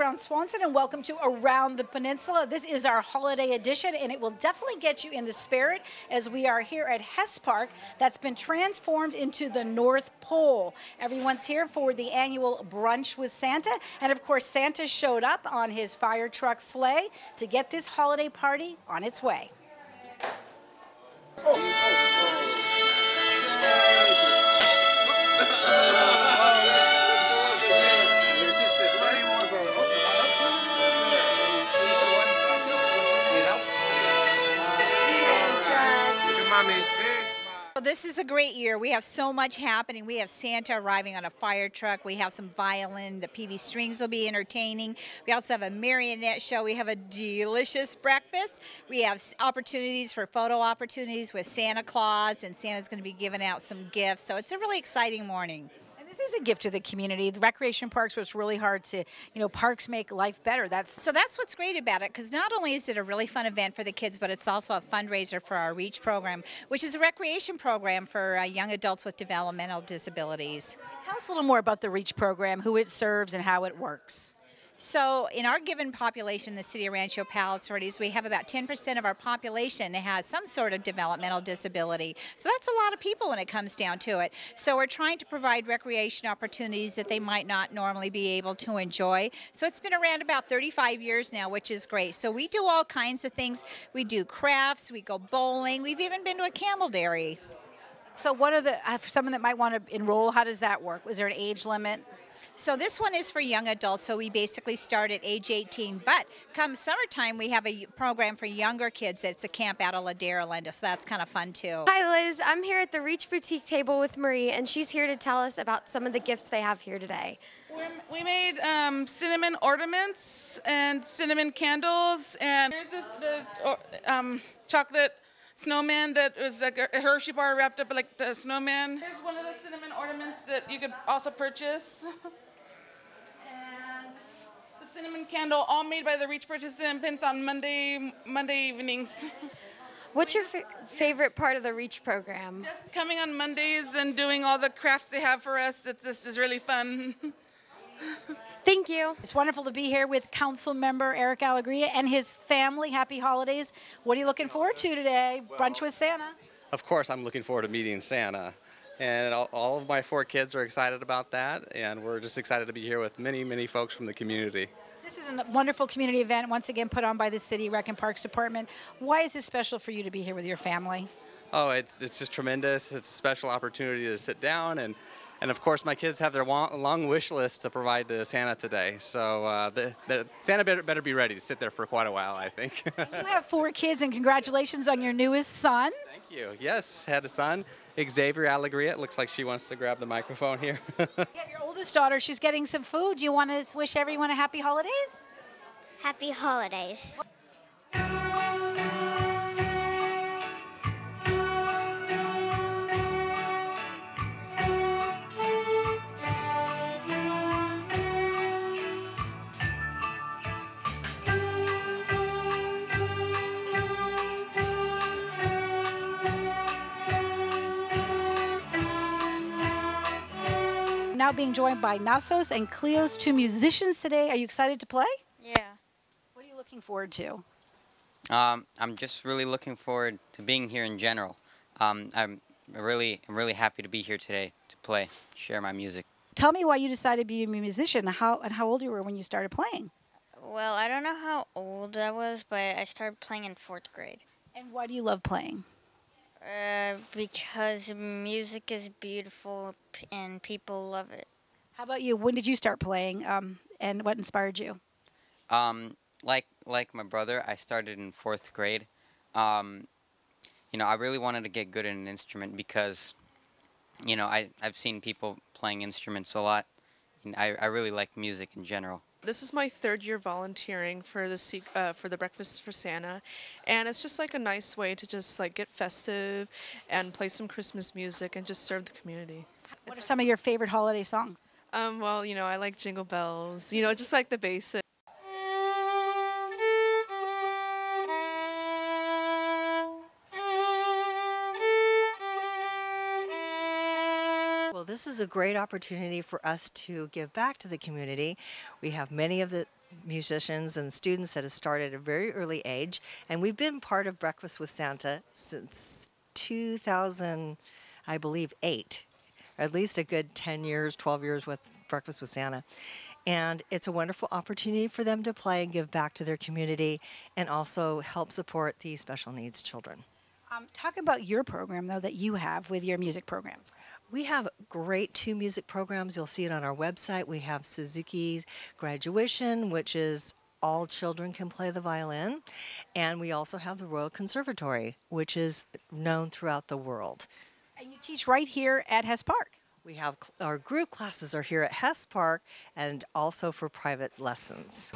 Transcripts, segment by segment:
Brown Swanson, and welcome to Around the Peninsula. This is our holiday edition, and it will definitely get you in the spirit as we are here at Hess Park that's been transformed into the North Pole. Everyone's here for the annual Brunch with Santa, and of course, Santa showed up on his fire truck sleigh to get this holiday party on its way. Oh, oh. This is a great year. We have so much happening. We have Santa arriving on a fire truck. We have some violin. The PV Strings will be entertaining. We also have a marionette show. We have a delicious breakfast. We have opportunities for photo opportunities with Santa Claus, and Santa's going to be giving out some gifts. So it's a really exciting morning this is a gift to the community. The recreation parks was really hard to, you know, parks make life better. That's so that's what's great about it because not only is it a really fun event for the kids, but it's also a fundraiser for our REACH program, which is a recreation program for uh, young adults with developmental disabilities. Tell us a little more about the REACH program, who it serves, and how it works. So in our given population, the city of Rancho Palos Verdes, we have about 10% of our population that has some sort of developmental disability. So that's a lot of people when it comes down to it. So we're trying to provide recreation opportunities that they might not normally be able to enjoy. So it's been around about 35 years now, which is great. So we do all kinds of things. We do crafts, we go bowling, we've even been to a camel dairy. So what are the, uh, for someone that might want to enroll, how does that work? Was there an age limit? So this one is for young adults, so we basically start at age 18. But come summertime, we have a program for younger kids. It's a camp out of Ladera Linda, so that's kind of fun too. Hi Liz, I'm here at the REACH Boutique table with Marie, and she's here to tell us about some of the gifts they have here today. We made um, cinnamon ornaments and cinnamon candles, and here's this the, um, chocolate snowman that was like a Hershey bar wrapped up like the snowman. Here's one of the cinnamon ornaments that you could also purchase. And the cinnamon candle, all made by the REACH participants on Monday Monday evenings. What's your fa favorite part of the REACH program? Just coming on Mondays and doing all the crafts they have for us. It's just is really fun. Thank you. It's wonderful to be here with Council Member Eric Alegria and his family. Happy holidays. What are you looking forward to today? Well, Brunch with Santa. Of course, I'm looking forward to meeting Santa. And all, all of my four kids are excited about that. And we're just excited to be here with many, many folks from the community. This is a wonderful community event, once again put on by the City Rec and Parks Department. Why is it special for you to be here with your family? Oh, it's, it's just tremendous. It's a special opportunity to sit down and and of course, my kids have their long wish list to provide to Santa today. So uh, the, the, Santa better, better be ready to sit there for quite a while, I think. you have four kids, and congratulations on your newest son. Thank you. Yes, had a son, Xavier Alegria. It looks like she wants to grab the microphone here. yeah, your oldest daughter, she's getting some food. Do you want to wish everyone a happy holidays? Happy holidays. Now being joined by Nasos and Cleos, two musicians today. Are you excited to play? Yeah. What are you looking forward to? Um, I'm just really looking forward to being here in general. Um, I'm really, I'm really happy to be here today to play, share my music. Tell me why you decided to be a musician. How and how old you were when you started playing? Well, I don't know how old I was, but I started playing in fourth grade. And why do you love playing? Uh, because music is beautiful and people love it. How about you? When did you start playing, um, and what inspired you? Um, like like my brother, I started in fourth grade. Um, you know, I really wanted to get good at an instrument because, you know, I I've seen people playing instruments a lot. And I I really like music in general. This is my third year volunteering for the uh, for the Breakfast for Santa, and it's just like a nice way to just like get festive and play some Christmas music and just serve the community. What are some of your favorite holiday songs? Um, well, you know, I like Jingle Bells. You know, just like the basic. This is a great opportunity for us to give back to the community. We have many of the musicians and students that have started at a very early age, and we've been part of Breakfast with Santa since 2000, I believe, eight, at least a good 10 years, 12 years with Breakfast with Santa. And it's a wonderful opportunity for them to play and give back to their community and also help support these special needs children. Um, talk about your program, though, that you have with your music program. We have great two music programs. You'll see it on our website. We have Suzuki's Graduation, which is all children can play the violin. And we also have the Royal Conservatory, which is known throughout the world. And you teach right here at Hess Park. We have our group classes are here at Hess Park and also for private lessons.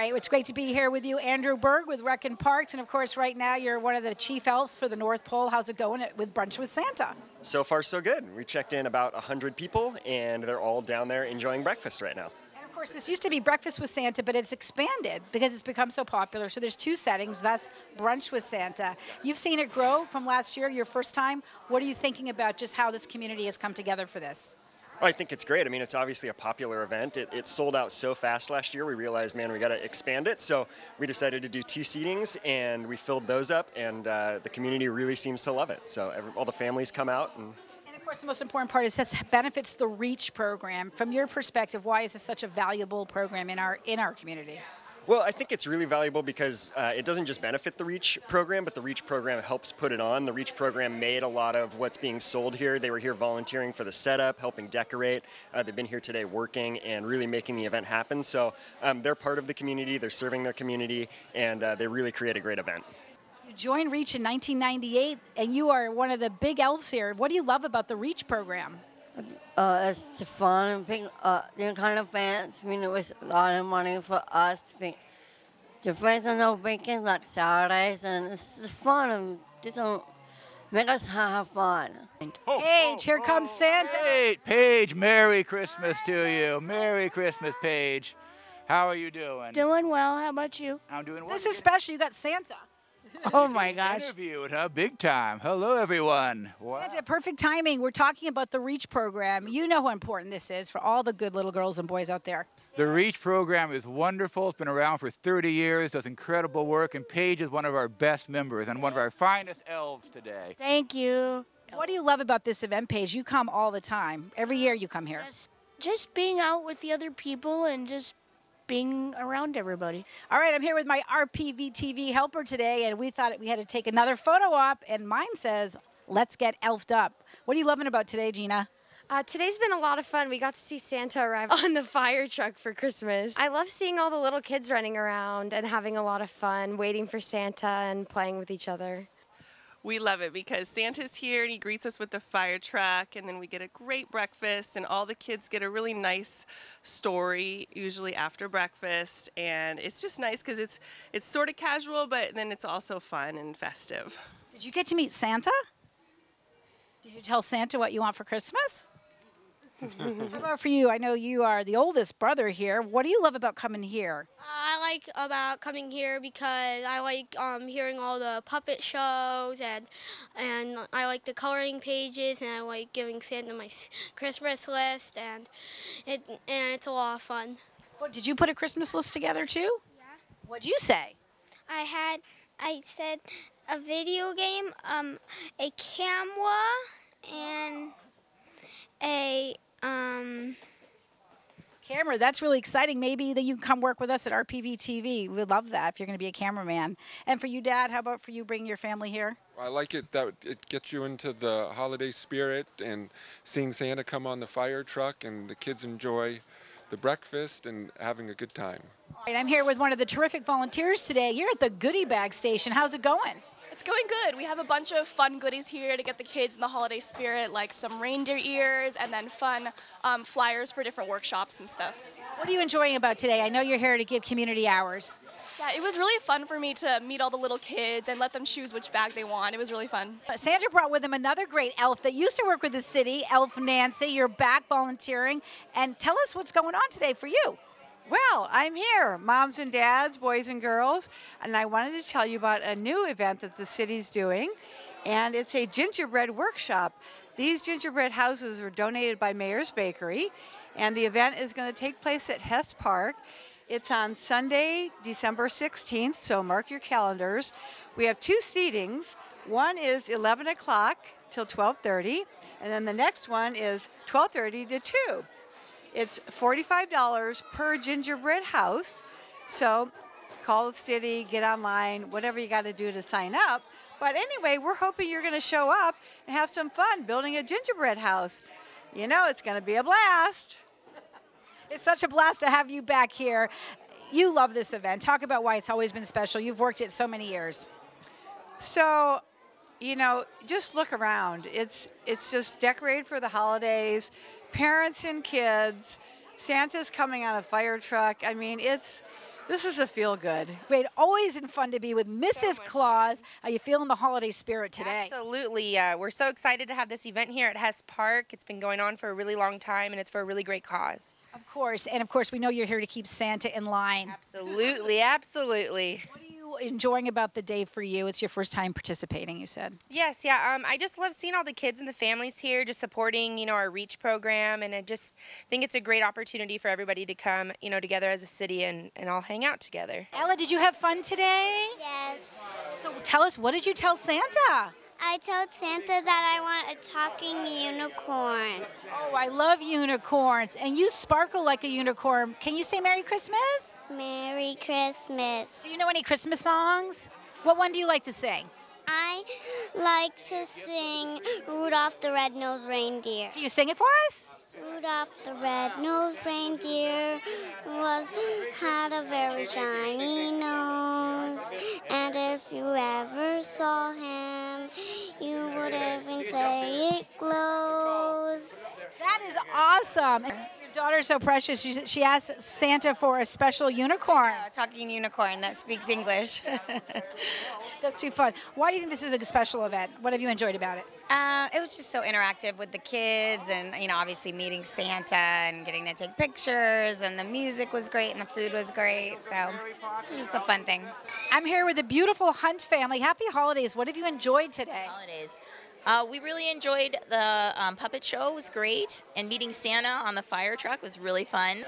Right, it's great to be here with you, Andrew Berg with Rec and Parks, and of course, right now you're one of the chief elves for the North Pole. How's it going with Brunch with Santa? So far, so good. We checked in about 100 people, and they're all down there enjoying breakfast right now. And of course, this used to be Breakfast with Santa, but it's expanded because it's become so popular. So there's two settings. That's Brunch with Santa. You've seen it grow from last year, your first time. What are you thinking about just how this community has come together for this? Oh, I think it's great. I mean, it's obviously a popular event. It, it sold out so fast last year. We realized, man, we got to expand it. So we decided to do two seatings, and we filled those up, and uh, the community really seems to love it. So every, all the families come out and And of course, the most important part is this benefits the REACH program. From your perspective, why is this such a valuable program in our in our community? Well, I think it's really valuable because uh, it doesn't just benefit the REACH program, but the REACH program helps put it on. The REACH program made a lot of what's being sold here. They were here volunteering for the setup, helping decorate. Uh, they've been here today working and really making the event happen. So um, they're part of the community, they're serving their community, and uh, they really create a great event. You joined REACH in 1998, and you are one of the big elves here. What do you love about the REACH program? Uh, it's fun and pick uh, different kind of fans. I mean, it was a lot of money for us to pick different on the weekends, like Saturdays, and it's just fun and just um, make us have fun. Paige, here comes Santa. Hey, Paige, Merry Christmas to you. Merry Christmas, Paige. How are you doing? Doing well. How about you? I'm doing well. This is special. You got Santa. Oh my gosh. Interviewed, huh? Big time. Hello, everyone. Wow. Santa, perfect timing. We're talking about the REACH program. You know how important this is for all the good little girls and boys out there. The REACH program is wonderful. It's been around for 30 years, does incredible work, and Paige is one of our best members and one of our finest elves today. Thank you. What do you love about this event, Paige? You come all the time. Every year you come here. Just, just being out with the other people and just being around everybody. All right, I'm here with my RPV TV helper today, and we thought we had to take another photo op, and mine says, let's get elfed up. What are you loving about today, Gina? Uh, today's been a lot of fun. We got to see Santa arrive on the fire truck for Christmas. I love seeing all the little kids running around and having a lot of fun, waiting for Santa and playing with each other. We love it because Santa's here and he greets us with the fire truck, and then we get a great breakfast, and all the kids get a really nice story usually after breakfast, and it's just nice because it's it's sort of casual, but then it's also fun and festive. Did you get to meet Santa? Did you tell Santa what you want for Christmas? How about for you? I know you are the oldest brother here. What do you love about coming here? I like about coming here because I like um, hearing all the puppet shows and and I like the coloring pages and I like giving Santa my Christmas list and it and it's a lot of fun. What, did you put a Christmas list together too? Yeah. What'd you say? I had, I said, a video game, um, a camera, and a um. Camera, that's really exciting. Maybe that you can come work with us at RPV TV. We'd love that if you're going to be a cameraman. And for you, Dad, how about for you bringing your family here? I like it that it gets you into the holiday spirit and seeing Santa come on the fire truck and the kids enjoy the breakfast and having a good time. All right, I'm here with one of the terrific volunteers today. You're at the goodie bag station. How's it going? It's going good. We have a bunch of fun goodies here to get the kids in the holiday spirit, like some reindeer ears and then fun um, flyers for different workshops and stuff. What are you enjoying about today? I know you're here to give community hours. Yeah, it was really fun for me to meet all the little kids and let them choose which bag they want. It was really fun. Santa brought with him another great elf that used to work with the city, Elf Nancy. You're back volunteering. And tell us what's going on today for you. Well, I'm here, moms and dads, boys and girls, and I wanted to tell you about a new event that the city's doing, and it's a gingerbread workshop. These gingerbread houses were donated by Mayor's Bakery, and the event is going to take place at Hess Park. It's on Sunday, December 16th, so mark your calendars. We have two seatings. One is 11 o'clock till 12:30, and then the next one is 12:30 to 2. It's $45 per gingerbread house. So call the city, get online, whatever you got to do to sign up. But anyway, we're hoping you're going to show up and have some fun building a gingerbread house. You know, it's going to be a blast. It's such a blast to have you back here. You love this event. Talk about why it's always been special. You've worked it so many years. So, you know, just look around. It's it's just decorated for the holidays. Parents and kids. Santa's coming on a fire truck. I mean, it's this is a feel good. Great, always and fun to be with Mrs. Claus. Are you feeling the holiday spirit today? Absolutely. Uh, we're so excited to have this event here at Hess Park. It's been going on for a really long time, and it's for a really great cause. Of course, and of course, we know you're here to keep Santa in line. Absolutely, absolutely. What are you enjoying about the day for you? It's your first time participating, you said. Yes, yeah. Um, I just love seeing all the kids and the families here, just supporting, you know, our Reach program, and I just think it's a great opportunity for everybody to come, you know, together as a city and, and all hang out together. Ella, did you have fun today? Yes. So tell us, what did you tell Santa? I told Santa that I want a talking unicorn. Oh, I love unicorns, and you sparkle like a unicorn. Can you say Merry Christmas? Merry Christmas. Do you know any Christmas songs? What one do you like to sing? I like to sing Rudolph the Red-Nosed Reindeer. Can you sing it for us? Rudolph the red-nosed reindeer was had a very shiny nose, and if you ever saw him, you would even say it glows. That is awesome. Your daughter's so precious. She, she asked Santa for a special unicorn. A talking unicorn that speaks English. That's too fun. Why do you think this is a special event? What have you enjoyed about it? Uh, it was just so interactive with the kids, and you know, obviously meeting Santa and getting to take pictures, and the music was great, and the food was great. So it was just a fun thing. I'm here with the beautiful Hunt family. Happy holidays. What have you enjoyed today? Holidays. Uh, we really enjoyed the um, puppet show. It was great, and meeting Santa on the fire truck was really fun.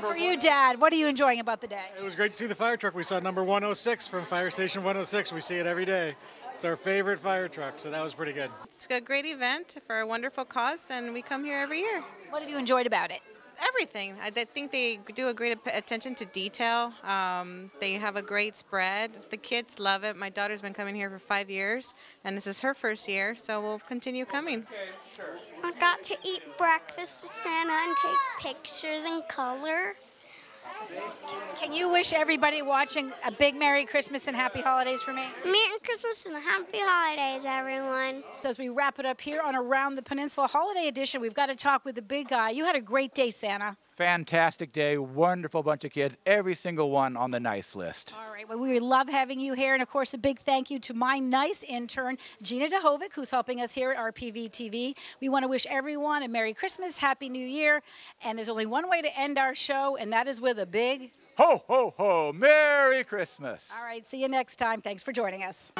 For you, Dad, what are you enjoying about the day? It was great to see the fire truck. We saw number 106 from Fire Station 106. We see it every day. It's our favorite fire truck, so that was pretty good. It's a great event for a wonderful cause, and we come here every year. What have you enjoyed about it? Everything. I think they do a great attention to detail. Um, they have a great spread. The kids love it. My daughter's been coming here for five years, and this is her first year, so we'll continue coming. I got to eat breakfast with Santa and take pictures in color. Can you wish everybody watching a big Merry Christmas and Happy Holidays for me? Merry Christmas and Happy Holidays, everyone. As we wrap it up here on Around the Peninsula Holiday Edition, we've got to talk with the big guy. You had a great day, Santa. Fantastic day, wonderful bunch of kids, every single one on the nice list. All right, well, we love having you here. And of course, a big thank you to my nice intern, Gina Duhovic, who's helping us here at RPV TV. We want to wish everyone a Merry Christmas, Happy New Year. And there's only one way to end our show, and that is with a big Ho, ho, ho, Merry Christmas. All right, see you next time. Thanks for joining us.